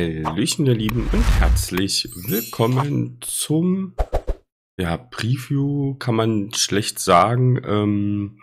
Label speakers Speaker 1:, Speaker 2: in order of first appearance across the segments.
Speaker 1: Hallöchen, ihr Lieben, und herzlich willkommen zum ja, Preview, kann man schlecht sagen. Ähm,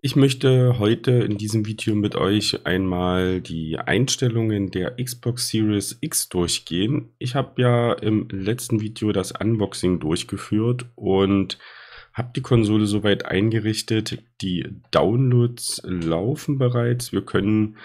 Speaker 1: ich möchte heute in diesem Video mit euch einmal die Einstellungen der Xbox Series X durchgehen. Ich habe ja im letzten Video das Unboxing durchgeführt und habe die Konsole soweit eingerichtet. Die Downloads laufen bereits. Wir können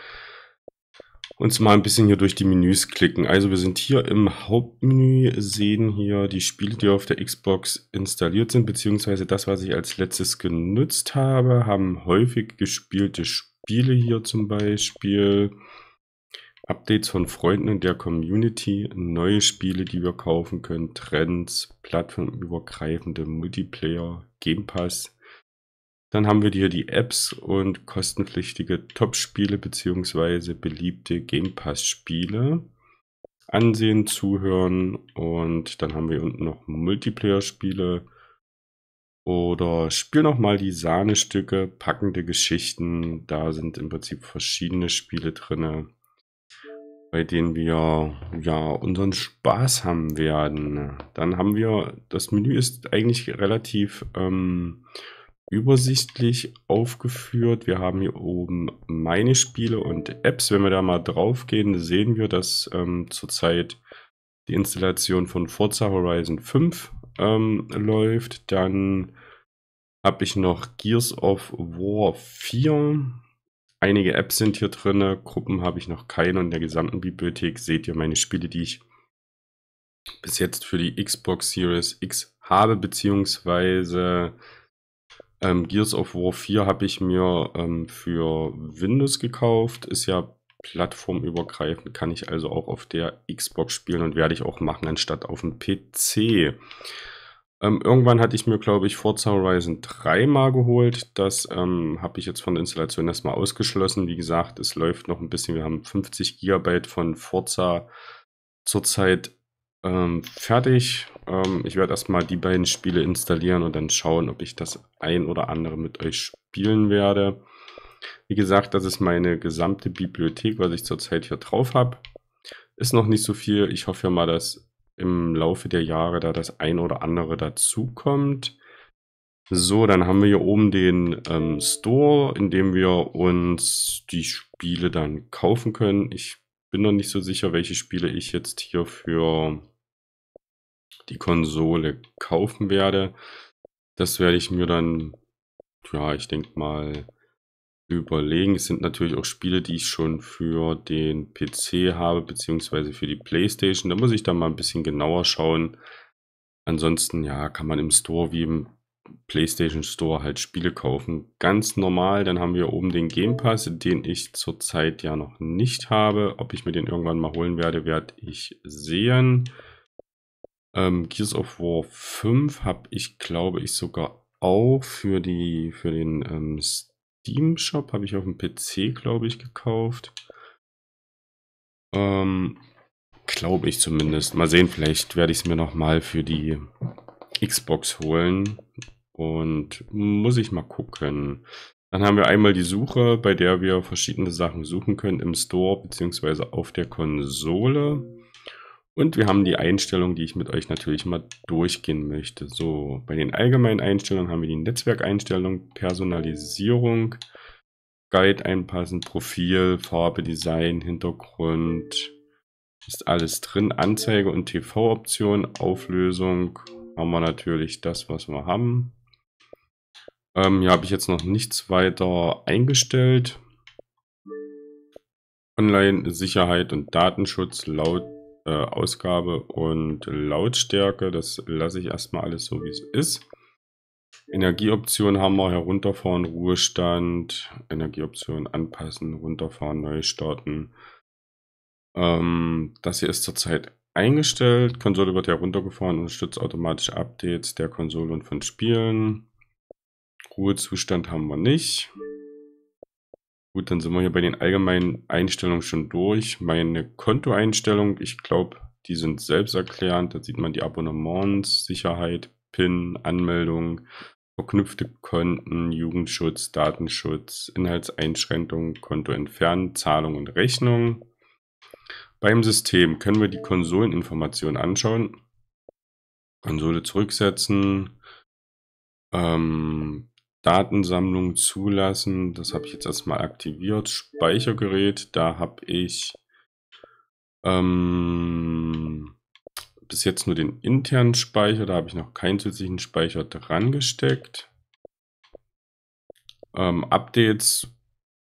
Speaker 1: uns mal ein bisschen hier durch die Menüs klicken. Also wir sind hier im Hauptmenü, sehen hier die Spiele, die auf der Xbox installiert sind, beziehungsweise das, was ich als letztes genutzt habe, haben häufig gespielte Spiele hier zum Beispiel. Updates von Freunden in der Community, neue Spiele, die wir kaufen können, Trends, plattformübergreifende Multiplayer, Game Pass, dann haben wir hier die Apps und kostenpflichtige Top-Spiele bzw. beliebte Game Pass-Spiele. Ansehen, zuhören und dann haben wir unten noch Multiplayer-Spiele oder spiel nochmal die Sahnestücke, packende Geschichten. Da sind im Prinzip verschiedene Spiele drin, bei denen wir ja unseren Spaß haben werden. Dann haben wir, das Menü ist eigentlich relativ ähm, übersichtlich aufgeführt. Wir haben hier oben meine Spiele und Apps. Wenn wir da mal drauf gehen, sehen wir, dass ähm, zurzeit die Installation von Forza Horizon 5 ähm, läuft. Dann habe ich noch Gears of War 4. Einige Apps sind hier drin, Gruppen habe ich noch keine in der gesamten Bibliothek seht ihr meine Spiele, die ich bis jetzt für die Xbox Series X habe, beziehungsweise ähm, Gears of War 4 habe ich mir ähm, für Windows gekauft. Ist ja plattformübergreifend, kann ich also auch auf der Xbox spielen und werde ich auch machen, anstatt auf dem PC. Ähm, irgendwann hatte ich mir, glaube ich, Forza Horizon 3 mal geholt. Das ähm, habe ich jetzt von der Installation erstmal ausgeschlossen. Wie gesagt, es läuft noch ein bisschen. Wir haben 50 GB von Forza zurzeit ähm, fertig. Ähm, ich werde erstmal die beiden Spiele installieren und dann schauen, ob ich das ein oder andere mit euch spielen werde. Wie gesagt, das ist meine gesamte Bibliothek, was ich zurzeit hier drauf habe. Ist noch nicht so viel. Ich hoffe ja mal, dass im Laufe der Jahre da das ein oder andere dazukommt. So, dann haben wir hier oben den ähm, Store, in dem wir uns die Spiele dann kaufen können. Ich bin noch nicht so sicher, welche Spiele ich jetzt hier für die Konsole kaufen werde. Das werde ich mir dann, ja, ich denke mal überlegen. Es sind natürlich auch Spiele, die ich schon für den PC habe, beziehungsweise für die Playstation. Da muss ich dann mal ein bisschen genauer schauen. Ansonsten, ja, kann man im Store wie im PlayStation Store halt Spiele kaufen. Ganz normal, dann haben wir oben den Game Pass, den ich zurzeit ja noch nicht habe. Ob ich mir den irgendwann mal holen werde, werde ich sehen. Ähm, Gears of War 5 habe ich, glaube ich, sogar auch für, die, für den ähm, Steam Shop, habe ich auf dem PC, glaube ich, gekauft. Ähm, glaube ich zumindest. Mal sehen, vielleicht werde ich es mir nochmal für die Xbox holen. Und muss ich mal gucken. Dann haben wir einmal die Suche, bei der wir verschiedene Sachen suchen können im Store bzw. auf der Konsole. Und wir haben die Einstellungen, die ich mit euch natürlich mal durchgehen möchte. So, bei den allgemeinen Einstellungen haben wir die Netzwerkeinstellung, Personalisierung, Guide einpassen, Profil, Farbe, Design, Hintergrund. Ist alles drin. Anzeige und TV-Option, Auflösung. Haben wir natürlich das, was wir haben. Ähm, hier habe ich jetzt noch nichts weiter eingestellt. Online-Sicherheit und Datenschutz, laut äh, Ausgabe und Lautstärke. Das lasse ich erstmal alles so, wie es ist. Energieoption haben wir herunterfahren, Ruhestand, Energieoption anpassen, runterfahren, neu starten. Ähm, das hier ist zurzeit eingestellt. Konsole wird heruntergefahren, unterstützt automatische Updates der Konsole und von Spielen. Ruhezustand haben wir nicht. Gut, dann sind wir hier bei den allgemeinen Einstellungen schon durch. Meine Kontoeinstellungen, ich glaube, die sind selbsterklärend. Da sieht man die Abonnements, Sicherheit, PIN, Anmeldung, verknüpfte Konten, Jugendschutz, Datenschutz, Inhaltseinschränkungen, Konto entfernen, Zahlung und Rechnung. Beim System können wir die Konsoleninformation anschauen. Konsole zurücksetzen. Ähm, Datensammlung zulassen. Das habe ich jetzt erstmal aktiviert. Speichergerät, da habe ich ähm, bis jetzt nur den internen Speicher. Da habe ich noch keinen zusätzlichen Speicher dran gesteckt. Ähm, Updates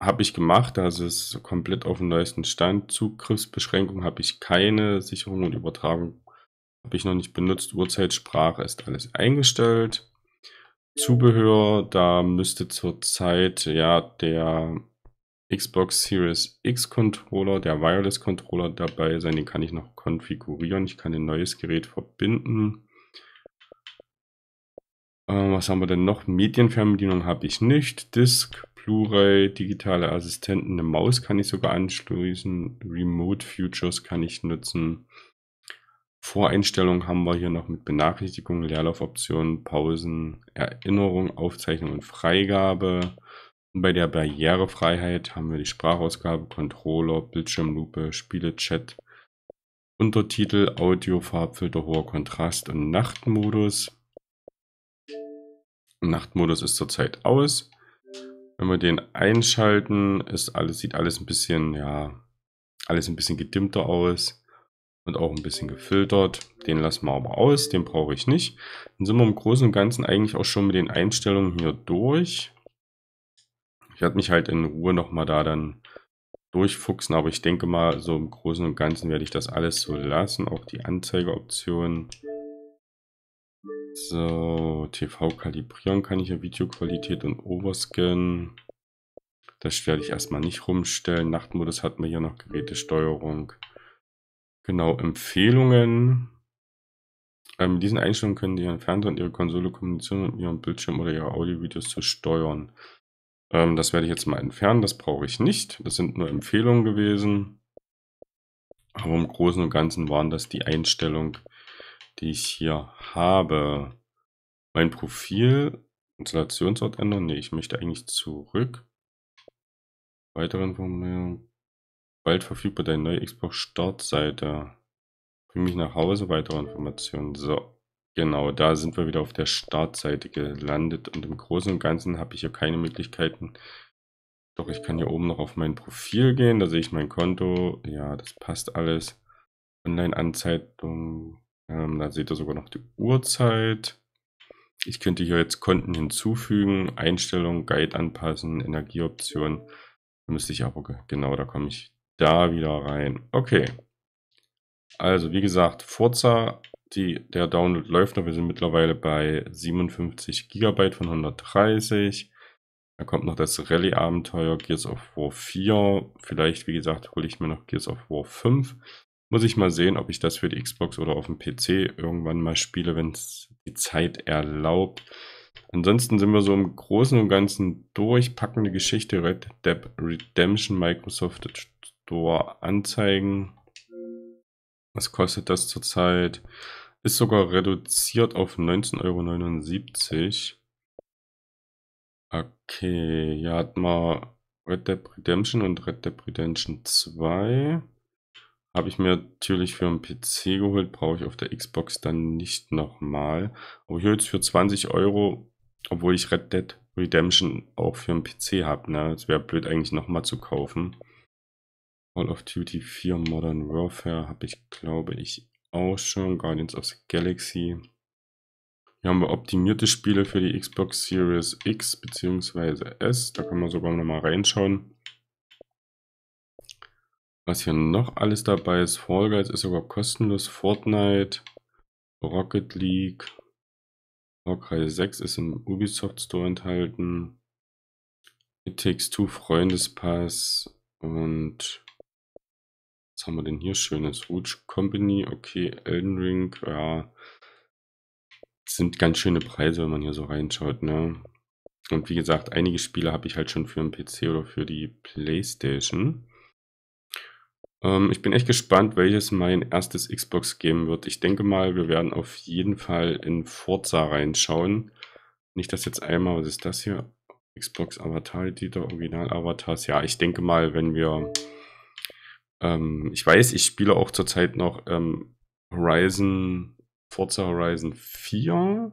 Speaker 1: habe ich gemacht, also es ist komplett auf dem neuesten Stand. Zugriffsbeschränkung habe ich keine, Sicherung und Übertragung habe ich noch nicht benutzt. Uhrzeitsprache ist alles eingestellt. Zubehör, da müsste zurzeit ja der Xbox Series X Controller, der Wireless Controller dabei sein. Den kann ich noch konfigurieren. Ich kann ein neues Gerät verbinden. Äh, was haben wir denn noch? Medienfernbedienung habe ich nicht. Disk, Blu-ray, digitale Assistenten, eine Maus kann ich sogar anschließen. Remote Futures kann ich nutzen. Voreinstellungen haben wir hier noch mit Benachrichtigungen, Leerlaufoptionen, Pausen, Erinnerung, Aufzeichnung und Freigabe. Und bei der Barrierefreiheit haben wir die Sprachausgabe, Controller, Bildschirmlupe, Spiele-Chat, Untertitel, Audio, Farbfilter, hoher Kontrast und Nachtmodus. Nachtmodus ist zurzeit aus. Wenn wir den einschalten, ist alles, sieht alles ein bisschen, ja, alles ein bisschen gedimmter aus und auch ein bisschen gefiltert. Den lassen wir aber aus, den brauche ich nicht. Dann sind wir im Großen und Ganzen eigentlich auch schon mit den Einstellungen hier durch. Ich werde mich halt in Ruhe nochmal da dann durchfuchsen, aber ich denke mal, so im Großen und Ganzen werde ich das alles so lassen. Auch die Anzeigeoptionen. So, TV kalibrieren kann ich ja Videoqualität und Overscan. Das werde ich erstmal nicht rumstellen. Nachtmodus hat man hier noch Gerätesteuerung. Genau, Empfehlungen. Ähm, mit diesen Einstellungen können die Ihren Fernseher und Ihre Konsole kommunizieren und Ihren Bildschirm oder Ihre Audiovideos zu steuern. Ähm, das werde ich jetzt mal entfernen, das brauche ich nicht. Das sind nur Empfehlungen gewesen. Aber im Großen und Ganzen waren das die Einstellungen, die ich hier habe. Mein Profil, Installationsort ändern. Ne, ich möchte eigentlich zurück. Weitere Informationen. Bald verfügbar deine neue Xbox Startseite. Bring mich nach Hause, weitere Informationen. So, genau, da sind wir wieder auf der Startseite gelandet. Und im Großen und Ganzen habe ich hier keine Möglichkeiten. Doch ich kann hier oben noch auf mein Profil gehen. Da sehe ich mein Konto. Ja, das passt alles. Online-Anzeigung, ähm, da seht ihr sogar noch die Uhrzeit. Ich könnte hier jetzt Konten hinzufügen, Einstellungen, Guide anpassen, Energieoptionen. Müsste ich aber, genau, da komme ich da wieder rein. Okay. Also, wie gesagt, Forza, die, der Download läuft noch. Wir sind mittlerweile bei 57 GB von 130. Da kommt noch das Rallye-Abenteuer Gears of War 4. Vielleicht, wie gesagt, hole ich mir noch Gears of War 5. Muss ich mal sehen, ob ich das für die Xbox oder auf dem PC irgendwann mal spiele, wenn es die Zeit erlaubt. Ansonsten sind wir so im Großen und Ganzen durch. Packende Geschichte Red Dead Redemption Microsoft Store anzeigen. Was kostet das zurzeit? Ist sogar reduziert auf 19,79 Euro. Okay, hier hat man Red Dead Redemption und Red Dead Redemption 2. Habe ich mir natürlich für einen PC geholt, brauche ich auf der Xbox dann nicht nochmal. Aber hier jetzt für 20 Euro, obwohl ich Red Dead Redemption auch für einen PC habe, ne? Es wäre blöd eigentlich nochmal zu kaufen. Call of Duty 4 Modern Warfare habe ich, glaube ich, auch schon. Guardians of the Galaxy. Hier haben wir optimierte Spiele für die Xbox Series X bzw. S. Da kann man sogar nochmal reinschauen. Was hier noch alles dabei ist, Fall Guys ist sogar kostenlos, Fortnite, Rocket League, Warcry 6 ist im Ubisoft Store enthalten, It Takes Two Freundespass und haben wir denn hier schönes? Rouge Company, okay, Elden Ring, ja, sind ganz schöne Preise, wenn man hier so reinschaut, ne? Und wie gesagt, einige Spiele habe ich halt schon für den PC oder für die Playstation. Ähm, ich bin echt gespannt, welches mein erstes Xbox-Game wird. Ich denke mal, wir werden auf jeden Fall in Forza reinschauen. Nicht das jetzt einmal, was ist das hier? Xbox Avatar Editor, Original Avatars. Ja, ich denke mal, wenn wir Ähm, ich weiß, ich spiele auch zurzeit noch ähm, Horizon, Forza Horizon 4.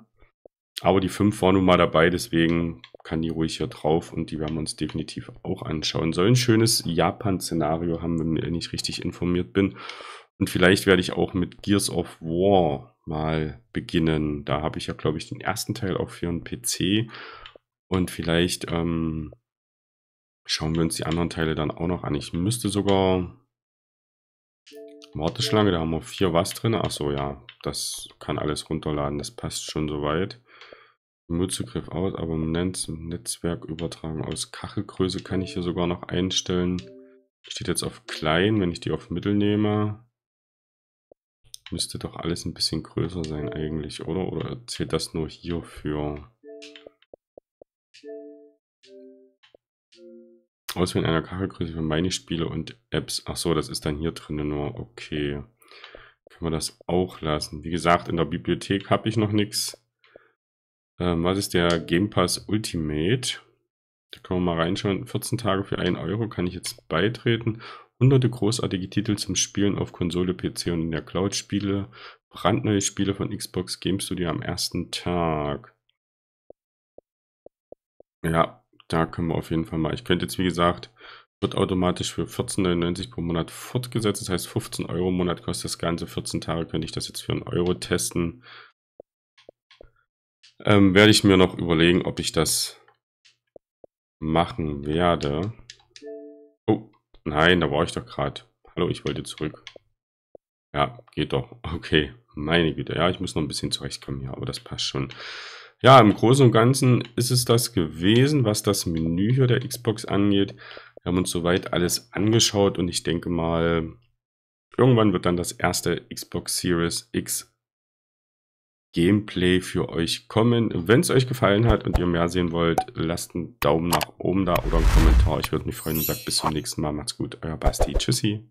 Speaker 1: Aber die 5 war nun mal dabei, deswegen kann die ruhig hier drauf und die werden wir uns definitiv auch anschauen. Soll ein schönes Japan-Szenario haben, wenn ich richtig informiert bin. Und vielleicht werde ich auch mit Gears of War mal beginnen. Da habe ich ja, glaube ich, den ersten Teil auch für einen PC. Und vielleicht ähm, schauen wir uns die anderen Teile dann auch noch an. Ich müsste sogar Warteschlange, da haben wir vier was drin. Achso, ja, das kann alles runterladen. Das passt schon soweit. Nutzergriff aus, aber im Netz, Netzwerkübertragung aus Kachelgröße kann ich hier sogar noch einstellen. Steht jetzt auf klein, wenn ich die auf Mittel nehme. Müsste doch alles ein bisschen größer sein eigentlich, oder? Oder zählt das nur hierfür? Auswählen einer Kachelgröße für meine Spiele und Apps. Achso, das ist dann hier drin nur. Okay. Können wir das auch lassen. Wie gesagt, in der Bibliothek habe ich noch nichts. Ähm, was ist der Game Pass Ultimate? Da können wir mal reinschauen. 14 Tage für 1 Euro kann ich jetzt beitreten. Hunderte großartige Titel zum Spielen auf Konsole, PC und in der Cloud. Spiele, brandneue Spiele von Xbox Game Studio am ersten Tag. Ja, da können wir auf jeden Fall mal. Ich könnte jetzt, wie gesagt, wird automatisch für 14,99 pro Monat fortgesetzt. Das heißt, 15 Euro im Monat kostet das Ganze. 14 Tage könnte ich das jetzt für einen Euro testen. Ähm, werde ich mir noch überlegen, ob ich das machen werde. Oh, nein, da war ich doch gerade. Hallo, ich wollte zurück. Ja, geht doch. Okay, meine Güte. Ja, ich muss noch ein bisschen zurechtkommen hier, aber das passt schon. Ja, im Großen und Ganzen ist es das gewesen, was das Menü hier der Xbox angeht. Wir haben uns soweit alles angeschaut und ich denke mal, irgendwann wird dann das erste Xbox Series X Gameplay für euch kommen. Wenn es euch gefallen hat und ihr mehr sehen wollt, lasst einen Daumen nach oben da oder einen Kommentar. Ich würde mich freuen und sagt bis zum nächsten Mal. Macht's gut, euer Basti. Tschüssi.